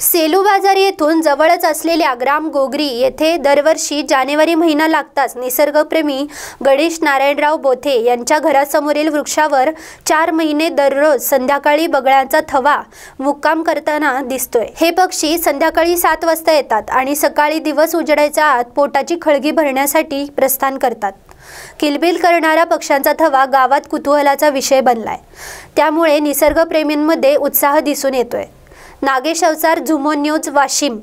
सेलू बाजार येथून जवळच असलेल्या ग्राम गोगरी येथे दरवर्षी जानेवारी महिना लागताच निसर्गप्रेमी गणेश नारायणराव बोथे यांच्या घरासमोरील वृक्षावर चार महिने दररोज संध्याकाळी बगळ्यांचा थवा मुक्काम करताना दिसतोय. हे पक्षी संध्याकाळी सात वाजता येतात आणि सकाळी दिवस उजडायच्या आत पोटाची खळगी भरण्यासाठी प्रस्थान करतात. किलबिल करणारा पक्ष्यांचा थवा गावात कुतूहलाचा विषय बनलाय. त्यामुळे निसर्गप्रेमींमध्ये उत्साह दिसून येतोय. नागेश अवचार झुमो न्यूज वाशिम.